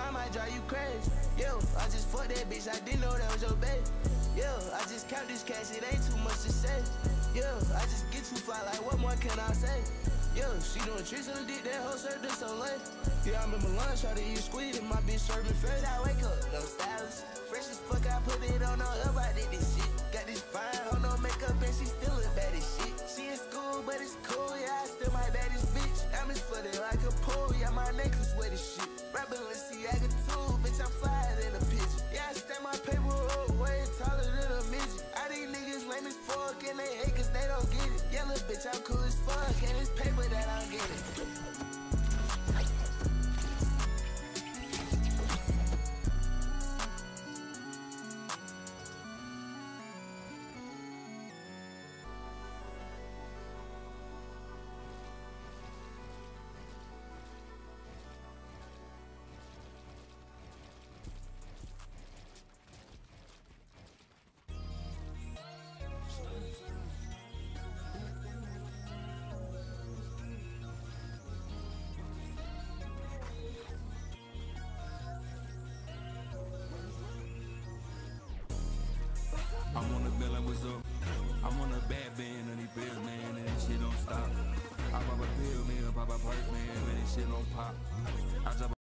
I might drive you crazy. Yo, I just fucked that bitch, I didn't know that was your baby. Yeah, I just count this cash, it ain't too much to say. Yeah, I just get too fly, like what more can I say? Yeah, she doing tricks on the dick, that hoe served this so late. Yeah, I remember lunch, try to eat squid, and my bitch serving face. And they hate cause they don't get it. Little bitch, I'm cool as fuck, and it's paper that I'm getting. And what's up? I'm on a bad band on these bills, man, and this shit don't stop. I pop a pill, man, pop a perk, man, and this shit don't pop. I drop